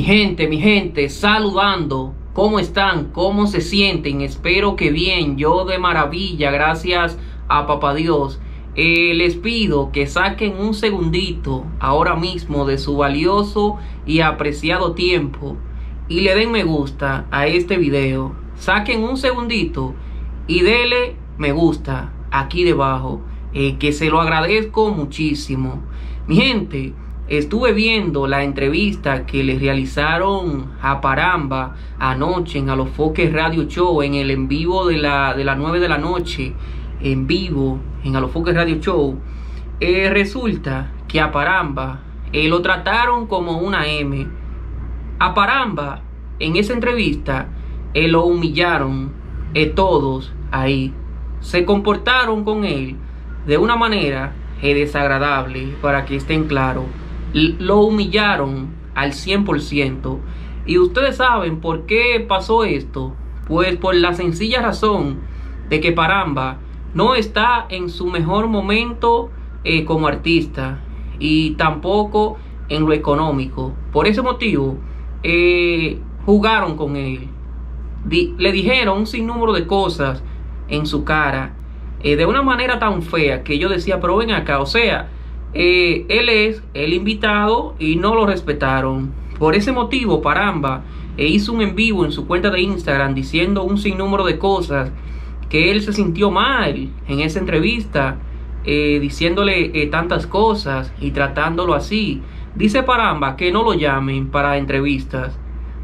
Mi gente, mi gente, saludando. ¿Cómo están? ¿Cómo se sienten? Espero que bien. Yo de maravilla, gracias a Papá Dios. Eh, les pido que saquen un segundito ahora mismo de su valioso y apreciado tiempo y le den me gusta a este video. Saquen un segundito y denle me gusta aquí debajo, eh, que se lo agradezco muchísimo. Mi gente, Estuve viendo la entrevista que le realizaron a Paramba anoche en Alofoque Radio Show en el en vivo de la, de las 9 de la noche, en vivo en Alofoque Radio Show. Eh, resulta que a Paramba eh, lo trataron como una M. A Paramba en esa entrevista eh, lo humillaron todos ahí. Se comportaron con él de una manera desagradable para que estén claros lo humillaron al 100%. Y ustedes saben por qué pasó esto. Pues por la sencilla razón de que Paramba no está en su mejor momento eh, como artista y tampoco en lo económico. Por ese motivo, eh, jugaron con él. le dijeron un sinnúmero de cosas en su cara eh, de una manera tan fea que yo decía, pero ven acá, o sea, eh, él es el invitado y no lo respetaron. Por ese motivo, Paramba e hizo un en vivo en su cuenta de Instagram diciendo un sinnúmero de cosas que él se sintió mal en esa entrevista, eh, diciéndole tantas cosas y tratándolo así. Dice Paramba que no lo llamen para entrevistas,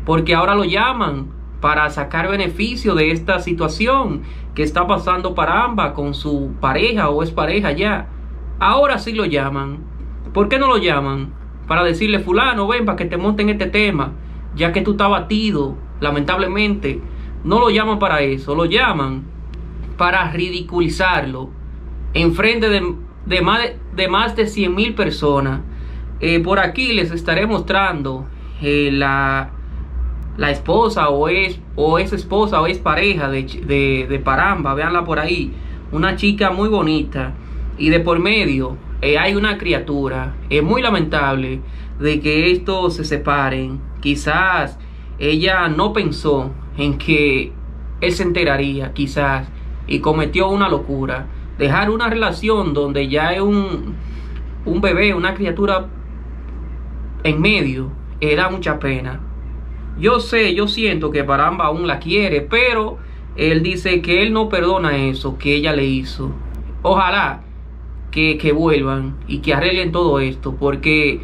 porque ahora lo llaman para sacar beneficio de esta situación que está pasando Paramba con su pareja o es pareja ya. Ahora sí lo llaman. ¿Por qué no lo llaman? Para decirle, fulano, ven para que te monten este tema, ya que tú estás batido, lamentablemente. No lo llaman para eso, lo llaman para ridiculizarlo en frente de, más, de, más de 100 mil personas. Eh, por aquí les estaré mostrando eh, la, la esposa o es, o es esposa o es pareja de, de, de Paramba, véanla por ahí. Una chica muy bonita y de por medio eh, hay una criatura. Es muy lamentable de que estos se separen. Quizás ella no pensó en que él se enteraría, quizás, y cometió una locura. Dejar una relación donde ya hay un, un bebé, una criatura en medio, eh, da mucha pena. Yo sé, yo siento que Paramba aún la quiere, pero él dice que él no perdona eso que ella le hizo. Ojalá que, vuelvan y que arreglen todo esto, porque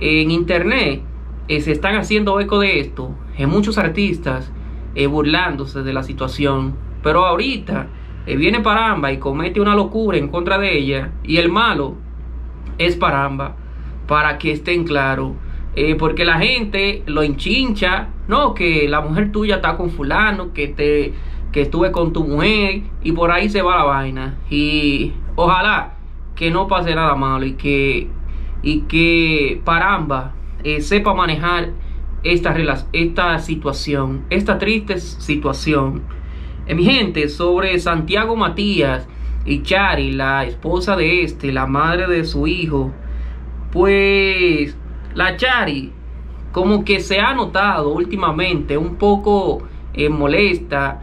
en internet eh, se están haciendo eco de esto, en muchos artistas eh, burlándose de la situación, pero ahorita eh, viene Paramba y comete una locura en contra de ella, y el malo es Paramba, para que estén claros. porque la gente lo enchincha, no, que la mujer tuya está con fulano, que te que estuve con tu mujer y por ahí se va la vaina. Y ojalá que no pase nada malo y que, y que Paramba eh, sepa manejar esta, esta situación, esta triste situación. Eh, mi gente, sobre Santiago Matías y Chari, la esposa de este, la madre de su hijo, pues la Chari como que se ha notado últimamente un poco eh, molesta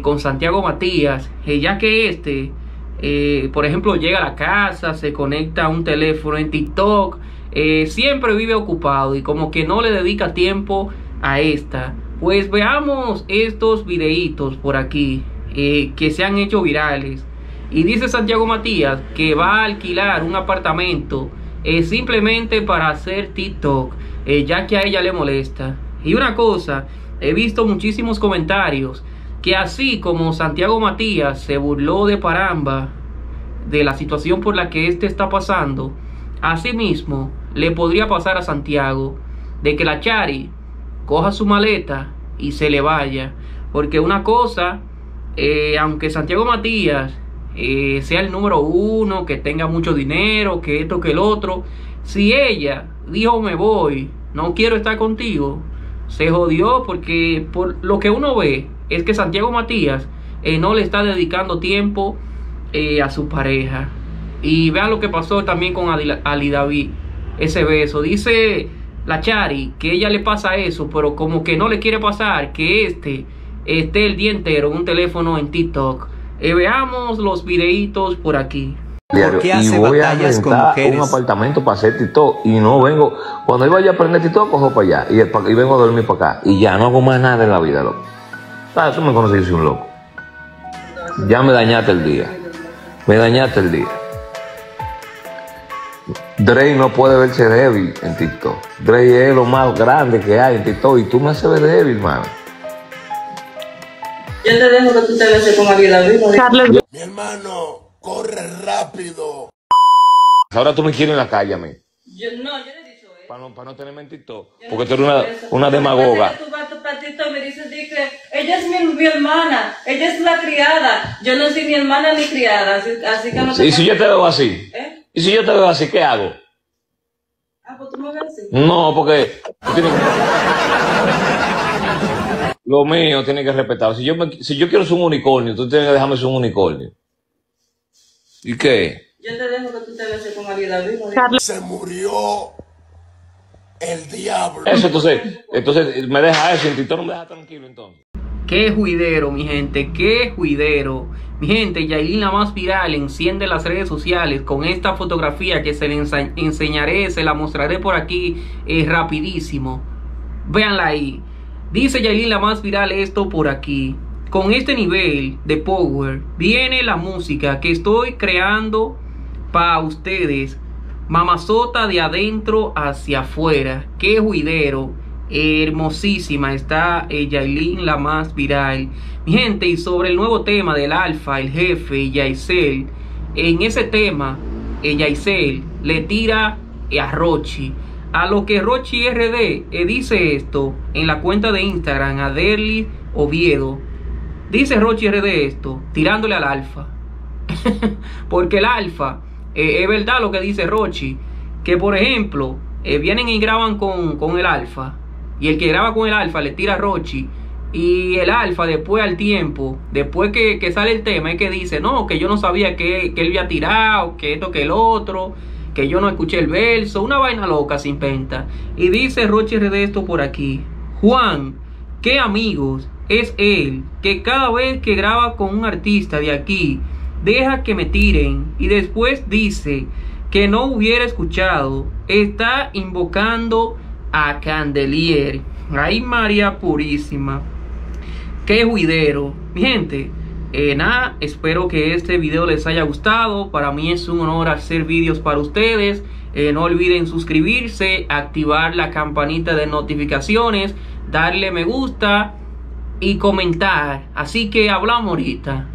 con Santiago Matías, ya que este eh, por ejemplo, llega a la casa, se conecta a un teléfono en TikTok, eh, siempre vive ocupado y como que no le dedica tiempo a esta. Pues veamos estos videitos por aquí eh, que se han hecho virales. Y dice Santiago Matías que va a alquilar un apartamento simplemente para hacer TikTok, ya que a ella le molesta. Y una cosa, he visto muchísimos comentarios que así como Santiago Matías se burló de Paramba, de la situación por la que éste está pasando, asimismo le podría pasar a Santiago de que la Chari coja su maleta y se le vaya. Porque una cosa, eh, aunque Santiago Matías eh, sea el número uno, que tenga mucho dinero, que esto, que el otro, si ella dijo me voy, no quiero estar contigo, se jodió porque por lo que uno ve es que Santiago Matías eh, no le está dedicando tiempo eh, a su pareja. Y vean lo que pasó también con Ali, David, ese beso. Dice la Chari, que ella le pasa eso, pero como que no le quiere pasar que este esté el día entero en un teléfono en TikTok. Eh, veamos los videitos por aquí. y voy a rentar un apartamento para hacer TikTok y no vengo. Cuando yo vaya a aprender TikTok, cojo para allá y, y, vengo a dormir para acá. Y ya no hago más nada en la vida, loco. Ah, tú me conoces, yo soy un loco. Ya me dañaste el día. Me dañaste el día. Drake no puede verse débil en TikTok. Drake es lo más grande que hay en TikTok y tú me haces ver débil, mano. Yo te dejo que tú te beses con alguien la Mi hermano, corre rápido. Ahora tú me quieres en la calle a mí. Yo no, yo le he dicho eso. Para no, para no tenerme en TikTok. porque tú eres una, una demagoga. Tú vas a TikTok me dices ella es mi, mi, hermana, ella es la criada. Yo no soy mi hermana ni criada, así, así que no ¿Y si yo te veo así? ¿Eh? ¿Y si yo te veo así, qué hago? Ah, pues tú me ves así. No, porque... Lo mío tiene que respetar. Si yo, si yo quiero ser un unicornio, tú tienes que dejarme ser un unicornio. ¿Y qué? Yo te dejo que tú te beses con Se murió el diablo. Eso, entonces, entonces me deja eso, no me deja tranquilo entonces. Qué juidero, mi gente, qué juidero. Mi gente, Yailin la más viral enciende las redes sociales con esta fotografía que se le enseñaré, se la mostraré por aquí eh, rapidísimo. Véanla ahí. Dice Yailin la más viral esto por aquí. Con este nivel de power viene la música que estoy creando para ustedes. Mamazota de adentro hacia afuera. Qué juidero. Hermosísima está eh, Yailin la más viral. Mi gente, y sobre el nuevo tema del alfa, el jefe y Yaisel. En ese tema, eh, Yaisel le tira a Rochi. A lo que Rochi RD eh, dice esto en la cuenta de Instagram a Derly Oviedo. Dice Rochi RD esto, tirándole al alfa. Porque el alfa, eh, es verdad lo que dice Rochi, que por ejemplo, eh, vienen y graban con, con, el alfa. Y el que graba con el alfa le tira a Rochi. Y el alfa después al tiempo, después que, que, sale el tema, es que dice, no, que yo no sabía que, que él había tirado, que esto, que el otro que yo no escuché el verso, una vaina loca sin penta. Y dice Roche esto por aquí. Juan, qué amigos es él, que cada vez que graba con un artista de aquí, deja que me tiren y después dice que no hubiera escuchado, está invocando a Candelier. Ay María Purísima. Qué juidero. Mi gente, eh, nada, espero que este video les haya gustado. Para mí es un honor hacer vídeos para ustedes. Eh, no olviden suscribirse, activar la campanita de notificaciones, darle me gusta y comentar. Así que hablamos ahorita.